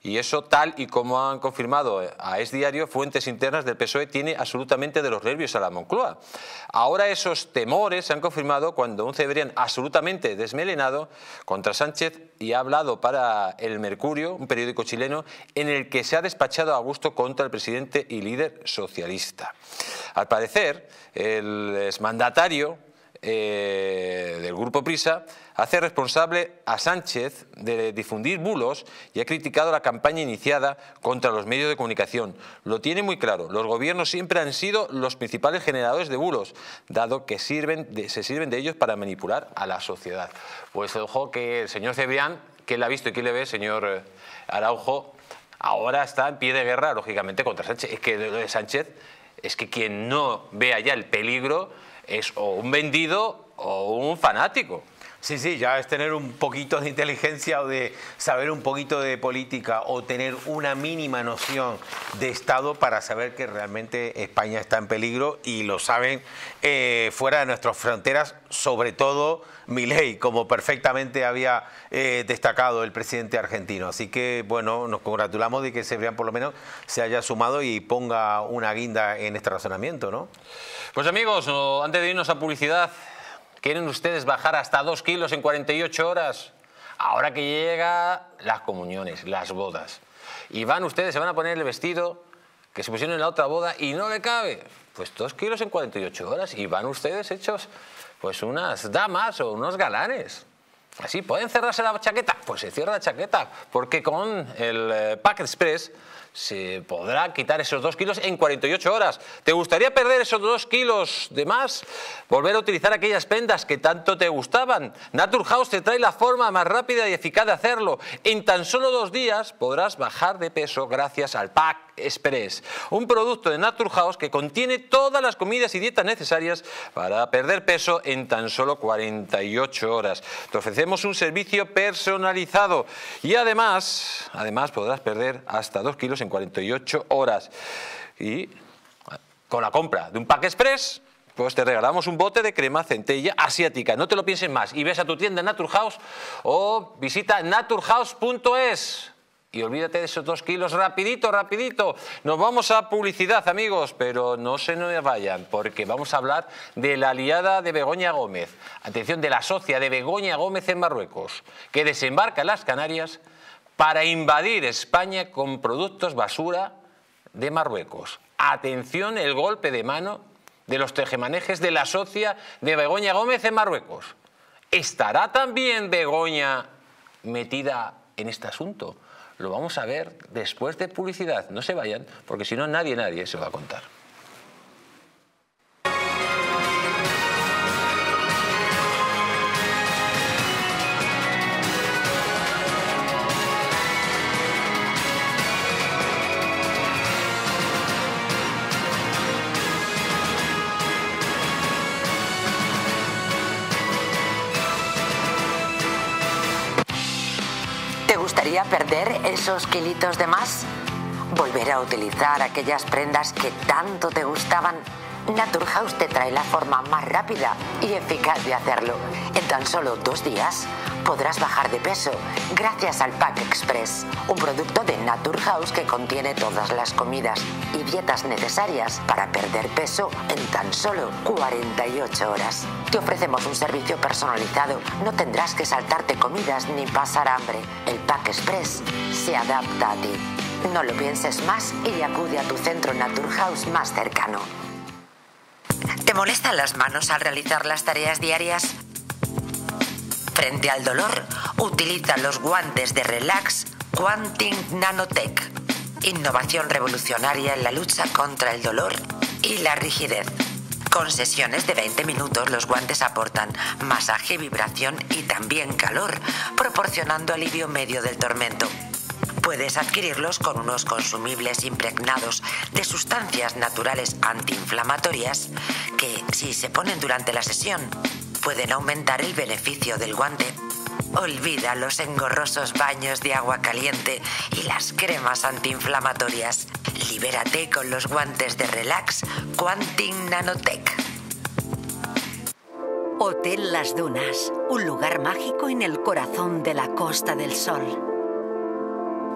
y eso, tal y como han confirmado a Es Diario, fuentes internas del PSOE tiene absolutamente de los nervios a la Moncloa. Ahora esos temores se han confirmado cuando un Cebrián absolutamente desmelenado contra Sánchez y ha hablado para El Mercurio, un periódico chileno, en el que se ha despachado a gusto contra el presidente y líder socialista. Al parecer, el exmandatario eh, del Grupo Prisa hace responsable a Sánchez de difundir bulos y ha criticado la campaña iniciada contra los medios de comunicación. Lo tiene muy claro, los gobiernos siempre han sido los principales generadores de bulos, dado que sirven se sirven de ellos para manipular a la sociedad. Pues ojo que el señor Cebrián, que le ha visto y que le ve, señor eh, Araujo, ahora está en pie de guerra, lógicamente, contra Sánchez. Es que de Sánchez es que quien no vea ya el peligro es o un vendido o un fanático. Sí, sí, ya es tener un poquito de inteligencia o de saber un poquito de política o tener una mínima noción de Estado para saber que realmente España está en peligro y lo saben eh, fuera de nuestras fronteras, sobre todo Milei, como perfectamente había eh, destacado el presidente argentino. Así que, bueno, nos congratulamos de que Sebrián por lo menos se haya sumado y ponga una guinda en este razonamiento, ¿no? Pues amigos, antes de irnos a publicidad, ¿Quieren ustedes bajar hasta 2 kilos en 48 horas? Ahora que llega las comuniones, las bodas. Y van ustedes, se van a poner el vestido que se pusieron en la otra boda y no le cabe. Pues 2 kilos en 48 horas y van ustedes hechos pues unas damas o unos galanes. Así, ¿pueden cerrarse la chaqueta? Pues se cierra la chaqueta, porque con el eh, Pack Express se podrá quitar esos dos kilos en 48 horas. ¿Te gustaría perder esos dos kilos de más? Volver a utilizar aquellas prendas que tanto te gustaban. Naturhaus te trae la forma más rápida y eficaz de hacerlo. En tan solo dos días podrás bajar de peso gracias al Pack Express, un producto de Naturhaus que contiene todas las comidas y dietas necesarias para perder peso en tan solo 48 horas. Te ofrecemos un servicio personalizado y además, además podrás perder hasta 2 kilos en 48 horas. Y con la compra de un pack express, pues te regalamos un bote de crema centella asiática. No te lo pienses más y ves a tu tienda Naturhaus o visita naturhaus.es. Y olvídate de esos dos kilos, rapidito, rapidito. Nos vamos a publicidad, amigos, pero no se nos vayan, porque vamos a hablar de la aliada de Begoña Gómez. Atención, de la socia de Begoña Gómez en Marruecos, que desembarca en las Canarias para invadir España con productos basura de Marruecos. Atención el golpe de mano de los tejemanejes de la socia de Begoña Gómez en Marruecos. ¿Estará también Begoña metida en este asunto? Lo vamos a ver después de publicidad. No se vayan, porque si no nadie, nadie se va a contar. Perder esos kilitos de más? ¿Volver a utilizar aquellas prendas que tanto te gustaban? Naturhaus te trae la forma más rápida y eficaz de hacerlo. En tan solo dos días podrás bajar de peso gracias al Pack Express, un producto de Naturhaus que contiene todas las comidas y dietas necesarias para perder peso en tan solo 48 horas. Te ofrecemos un servicio personalizado, no tendrás que saltarte comidas ni pasar hambre. El Pack Express se adapta a ti. No lo pienses más y acude a tu centro Naturhaus más cercano. ¿Te molestan las manos al realizar las tareas diarias? Frente al dolor, utiliza los guantes de Relax Quanting Nanotech. Innovación revolucionaria en la lucha contra el dolor y la rigidez. Con sesiones de 20 minutos los guantes aportan masaje, vibración y también calor, proporcionando alivio medio del tormento. Puedes adquirirlos con unos consumibles impregnados de sustancias naturales antiinflamatorias que, si se ponen durante la sesión, pueden aumentar el beneficio del guante. Olvida los engorrosos baños de agua caliente y las cremas antiinflamatorias. Libérate con los guantes de relax Quanting Nanotech. Hotel Las Dunas, un lugar mágico en el corazón de la Costa del Sol.